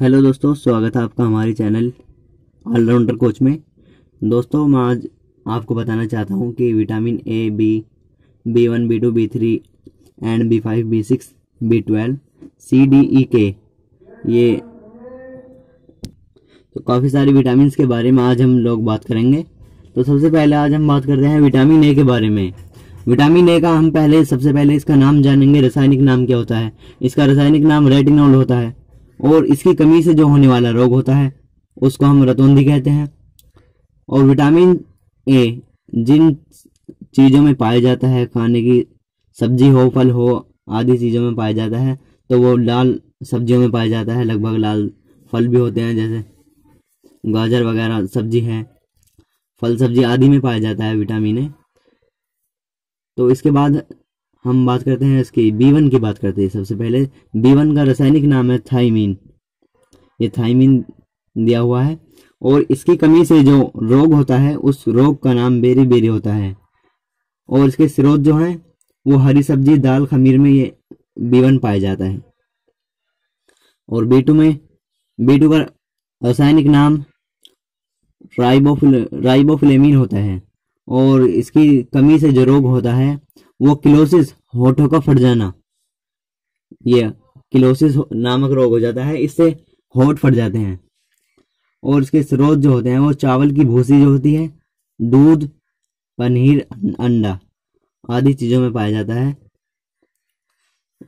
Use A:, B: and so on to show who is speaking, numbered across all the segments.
A: Hello दोस्तों, स्वागत है आपका हमारे चैनल ऑलराउंडर कोच में। दोस्तों, मैं आज आपको बताना चाहता हूँ कि vitamin A B B one B two B three and B five B six B twelve C D E K ये तो काफ़ी सारे विटामिन के बारे में आज हम लोग बात करेंगे। तो सबसे पहले आज हम बात करते हैं विटामिन ए के बारे में। विटामिन ए का हम पहले, सबसे पहले इसका नाम जानेंगे। रासायनिक नाम क्या होता है? इसका रासायनिक नाम रेटिनोल होता है। और इसकी कमी से जो होने वाला रोग होता है, उसको हम रतौंधी कहते हैं। और विटामिन ए, जिन चीज़ों में पाया जाता है, खाने की सब्ज़ी हो, फल हो, आदि चीज़ों में पाया जाता है तो वो लाल सब्जियों में पाया जाता है। लगभग लाल फल भी होते हैं, जैसे गाजर वगैरह सब्ज़ी है, फल सब्ज़ी आदि में पाया जाता है विटामिन ए। तो इसके बाद हम बात करते हैं इसकी बी वन की बात करते हैं। सबसे पहले बी वन का रासायनिक नाम है थाइमीन। ये थाइमीन दिया हुआ है और इसकी कमी से जो रोग होता है, उस रोग का नाम बेरी बेरी होता है। और इसके स्रोत जो हैं, वो हरी सब्ज़ी, दाल, खमीर में ये बी वन पाया जाता है। और बी टू में बी टू का रासायनिक नाम राइबोफिल, राइबोफ्लेमिन होता है। और इसकी कमी से जो रोग होता है वो किलोसिस होठों का फट जाना। ये किलोसिस नामक रोग हो जाता है, इससे होठ फट जाते हैं। और इसके स्रोत जो होते हैं, वो चावल की भूसी जो होती है, दूध, पनीर, अंडा आदि चीज़ों में पाया जाता है।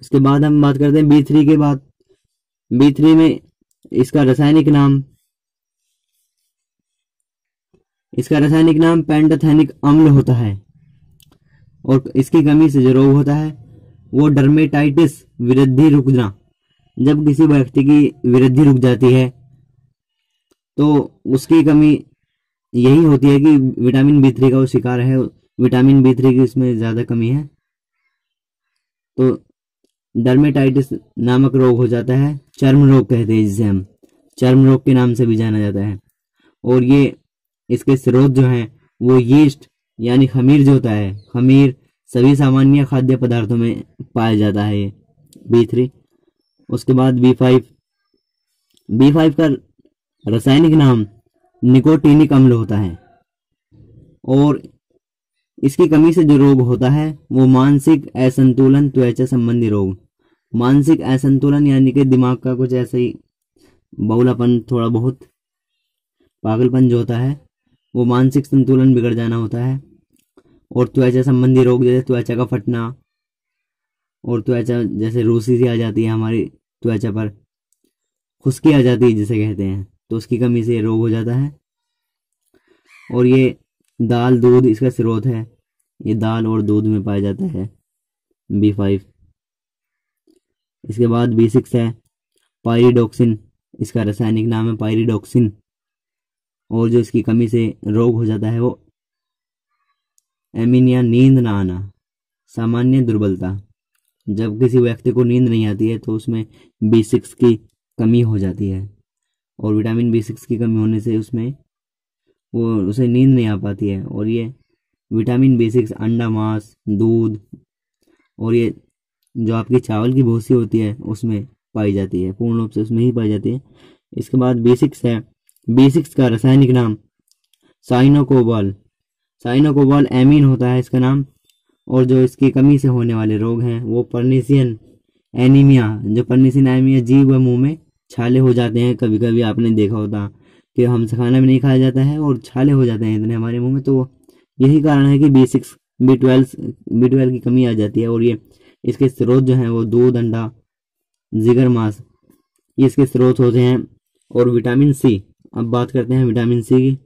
A: उसके बाद हम बात करते हैं बी थ्री के बाद। बी थ्री में इसका रासायनिक नाम इसका रासायनिक नाम पेंटाथेनिक अम्ल होता है। और इसकी कमी से जो रोग होता है, वो डर्मेटाइटिस वृद्धि रुकना जब किसी व्यक्ति की वृद्धि रुक जाती है तो उसकी कमी यही होती है कि विटामिन बी थ्री का वो शिकार है विटामिन बी थ्री की इसमें ज़्यादा कमी है। तो डर्मेटाइटिस नामक रोग हो जाता है, चर्म रोग कहते हैं जिसे हम। चर्म रोग के नाम से भी जाना जाता है। और ये, इसके स्रोत जो हैं, वो यीस्ट यानी खमीर जो होता है, खमीर सभी सामान्य खाद्य पदार्थों में पाया जाता है बी थ्री उसके बाद बी फाइव बी फाइव का रासायनिक नाम निकोटीनिक अम्ल होता है। और इसकी कमी से जो रोग होता है, वो मानसिक असंतुलन, त्वचा संबंधी रोग। मानसिक असंतुलन यानी कि दिमाग का कुछ ऐसा ही बहुलापन थोड़ा बहुत पागलपन जो होता है, वो मानसिक संतुलन बिगड़ जाना होता है। और त्वचा संबंधी रोग जैसे त्वचा का फटना और त्वचा जैसे रूसी सी आ जाती है हमारी त्वचा पर खुश्की आ जाती है जिसे कहते हैं तो उसकी कमी से रोग हो जाता है। और ये दाल, दूध, इसका स्रोत है, ये दाल और दूध में पाया जाता है बी फाइव इसके बाद बी सिक्स है पायरीडोक्सिन इसका रासायनिक नाम है पायरीडोक्सिन और जो इसकी कमी से रोग हो जाता है वो एमीनिया नींद ना आना। सामान्य दुर्बलता। जब किसी व्यक्ति को नींद नहीं आती है तो उसमें बी सिक्स की कमी हो जाती है। और विटामिन बी सिक्स की कमी होने से उसमें वो, उसे नींद नहीं आ पाती है। और ये विटामिन बी सिक्स अंडा, मांस, दूध, और ये जो आपकी चावल की भूसी होती है, उसमें पाई जाती है। पूर्ण रूप से उसमें ही पाई जाती है। इसके बाद बी सिक्स है। बी सिक्स का रासायनिक नाम साइनोकोबाल। साइनोकोबाल एमीन होता है इसका नाम, और जो इसकी कमी से होने वाले रोग हैं, वो परनीसियन एनीमिया, जो परनीसियन एनीमिया जीव व मुँह में छाले हो जाते हैं। कभी कभी आपने देखा होता कि हमसे खाना भी नहीं खाया जाता है और छाले हो जाते हैं इतने हमारे मुँह में तो यही कारण है कि B six B twelve B twelve की कमी आ जाती है। और ये इसके स्रोत जो हैं, वो दूध अंडा जिगर मांस, ये इसके स्रोत होते हैं। और विटामिन सी अब बात करते हैं विटामिन सी की।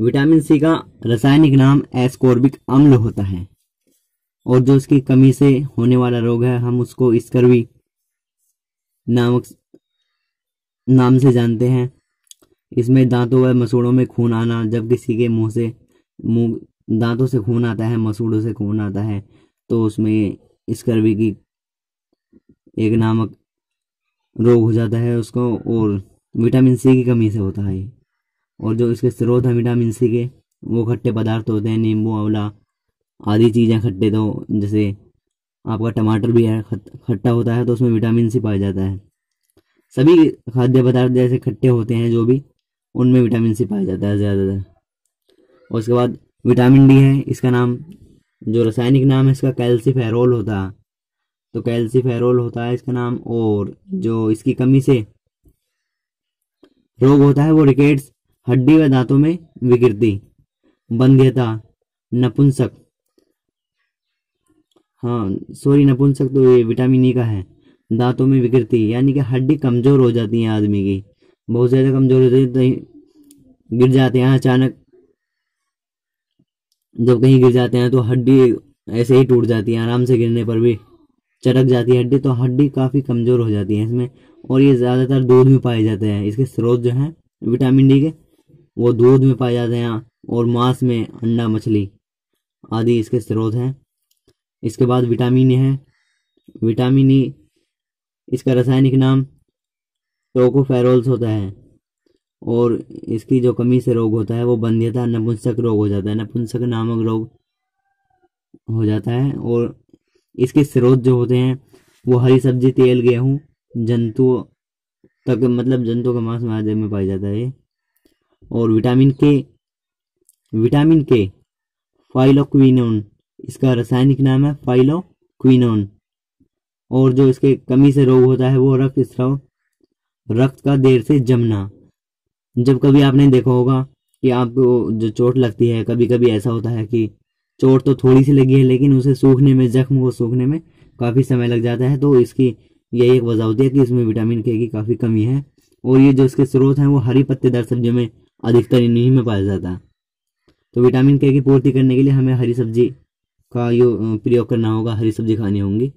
A: विटामिन सी का रासायनिक नाम एस्कोर्बिक अम्ल होता है। और जो इसकी कमी से होने वाला रोग है, हम उसको स्कर्वी नामक नाम से जानते हैं। इसमें दांतों व मसूड़ों में खून आना, जब किसी के मुँह से, मुँह, दांतों से खून आता है, मसूड़ों से खून आता है तो उसमें स्कर्वी की एक नामक रोग हो जाता है उसको, और विटामिन सी की कमी से होता है और जो इसके स्रोत हैं, विटामिन सी के, वो खट्टे पदार्थ होते हैं, नींबू, आंवला, आदि चीज़ें खट्टे तो जैसे आपका टमाटर भी है खट्टा होता है तो उसमें विटामिन सी पाया जाता है। सभी खाद्य पदार्थ जैसे खट्टे होते हैं, जो भी, उनमें विटामिन सी पाया जाता है ज़्यादातर। और उसके बाद विटामिन डी है, इसका नाम, जो रासायनिक नाम है, इसका कैल्सीफेरोल होता है। तो कैल्सीफेरोल होता है, इसका नाम, और जो इसकी कमी से रोग होता है, वो रिकेट्स हड्डी व दांतों में विकृति। बंध्यता, नपुंसक। हाँ सॉरी नपुंसक तो ये विटामिन ई का है। दांतों में विकृति, यानी कि हड्डी कमज़ोर हो जाती है आदमी की। बहुत ज़्यादा कमज़ोर हो जाती है तो गिर जाते हैं। अचानक जब कहीं गिर जाते हैं तो हड्डी ऐसे ही टूट जाती है, आराम से गिरने पर भी चटक जाती है हड्डी तो हड्डी काफ़ी कमज़ोर हो जाती है इसमें। और ये ज़्यादातर दूध में पाए जाते हैं। इसके स्रोत जो हैं विटामिन डी के। वो दूध में पाए जाते हैं और मांस में अंडा मछली आदि इसके स्रोत हैं। इसके बाद विटामिन है। विटामिन ई, इसका रासायनिक नाम टोकोफेरोल्स होता है और इसकी जो कमी से रोग होता है वो बंध्यता नपुंसक रोग हो जाता है। नपुंसक नामक रोग हो जाता है और इसके स्रोत जो होते हैं वो हरी सब्ज़ी, तेल, गेहूँ जंतुओं तक मतलब जंतुओं का मांस मादे में पाया जाता है। और विटामिन के विटामिन के फाइलोक्विनोन। इसका रासायनिक नाम है फाइलोक्विनोन। और जो इसके कमी से रोग होता है, वो रक्त स्राव, रक्त का देर से जमना। जब कभी आपने देखा होगा कि आपको जो चोट लगती है कभी कभी ऐसा होता है कि चोट तो थोड़ी सी लगी है, लेकिन उसे सूखने में, जख्म को सूखने में काफ़ी समय लग जाता है। तो इसकी यही एक वजह होती है कि इसमें विटामिन के की काफ़ी कमी है। और ये जो इसके स्रोत हैं, वो हरी पत्तेदार सब्जियों में अधिकतर इन्हीं में पाया जाता। है तो विटामिन के की पूर्ति करने के लिए हमें हरी सब्ज़ी का यो प्रयोग करना होगा। हरी सब्ज़ी खानी होंगी।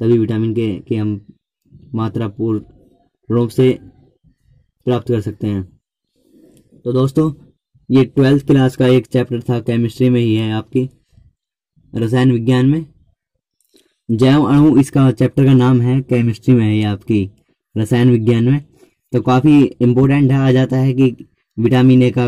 A: तभी विटामिन के की हम मात्रा पूर्ण रूप से प्राप्त कर सकते हैं। तो दोस्तों, ये ट्वेल्थ क्लास का एक चैप्टर था केमिस्ट्री में ही है आपकी। रसायन विज्ञान में। जैव अणु इसका चैप्टर का नाम है केमिस्ट्री में है ये आपकी। रसायन विज्ञान में। तो काफ़ी इम्पोर्टेंट है, आ जाता है कि विटामिन ए का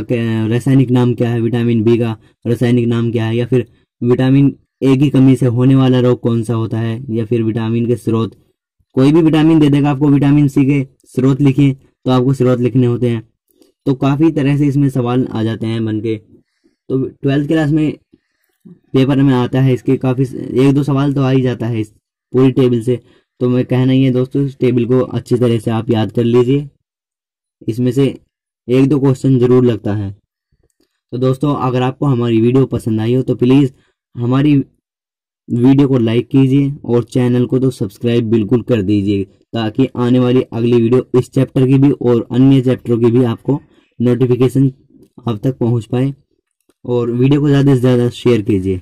A: रासायनिक नाम क्या है? विटामिन बी का रासायनिक नाम क्या है? या फिर विटामिन ए की कमी से होने वाला रोग कौन सा होता है? या फिर विटामिन के स्रोत? कोई भी विटामिन दे देगा आपको, विटामिन सी के स्रोत लिखिए तो आपको स्रोत लिखने होते हैं। तो काफ़ी तरह से इसमें सवाल आ जाते हैं बन के। तो ट्वेल्थ क्लास में पेपर में आता है इसके काफ़ी एक दो सवाल तो आ ही जाता है इस पूरी टेबल से। तो मैं कहना ही है दोस्तों, इस टेबल को अच्छी तरह से आप याद कर लीजिए। इसमें से एक दो क्वेश्चन ज़रूर लगता है। तो दोस्तों, अगर आपको हमारी वीडियो पसंद आई हो तो प्लीज़ हमारी वीडियो को लाइक कीजिए और चैनल को तो सब्सक्राइब बिल्कुल कर दीजिए, ताकि आने वाली अगली वीडियो इस चैप्टर की भी और अन्य चैप्टरों की भी आपको नोटिफिकेशन आप तक पहुँच पाए। और वीडियो को ज़्यादा से ज़्यादा शेयर कीजिए।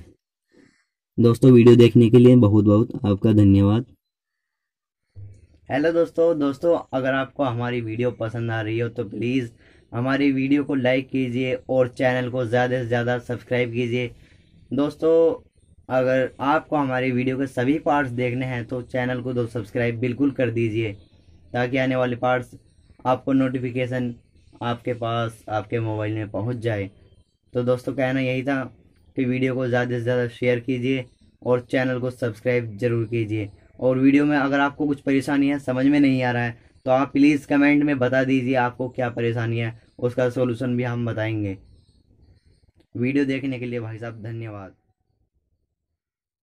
A: दोस्तों, वीडियो देखने के लिए बहुत बहुत आपका धन्यवाद। हेलो दोस्तों दोस्तों, अगर आपको हमारी वीडियो पसंद आ रही हो तो प्लीज़ हमारी वीडियो को लाइक कीजिए और चैनल को ज़्यादा से ज़्यादा सब्सक्राइब कीजिए। दोस्तों, अगर आपको हमारी वीडियो के सभी पार्ट्स देखने हैं तो चैनल को दो सब्सक्राइब बिल्कुल कर दीजिए, ताकि आने वाले पार्ट्स आपको नोटिफिकेशन आपके पास, आपके मोबाइल में पहुँच जाए। तो दोस्तों, कहना यही था कि वीडियो को ज़्यादा से ज़्यादा शेयर कीजिए और चैनल को सब्सक्राइब ज़रूर कीजिए। और वीडियो में अगर आपको कुछ परेशानी है, समझ में नहीं आ रहा है तो आप प्लीज़ कमेंट में बता दीजिए आपको क्या परेशानी है, उसका सोल्यूशन भी हम बताएँगे। वीडियो देखने के लिए भाई साहब, धन्यवाद।